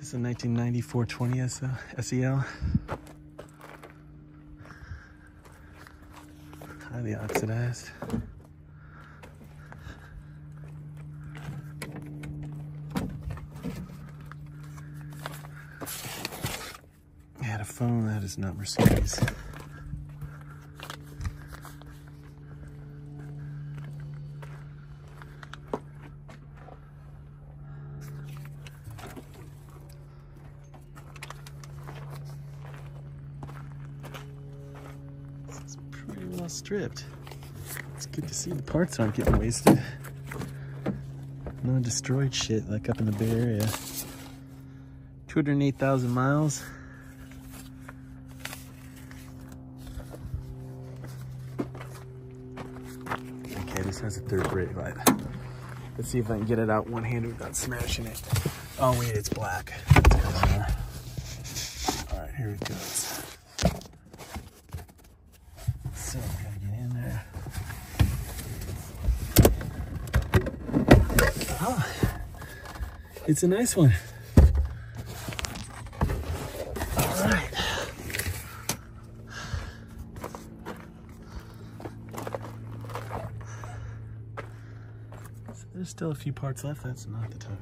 This is a 1990 420 SEL. Uh, Highly oxidized. I had a phone that is not Mercedes. It's well stripped. It's good to see the parts aren't getting wasted. No destroyed shit like up in the Bay Area. 208,000 miles. Okay, this has a third brake light. Let's see if I can get it out one-handed without smashing it. Oh wait, it's black. All right, here it goes. Gotta get in there. Oh, it's a nice one. All right. There's still a few parts left. That's not the tire.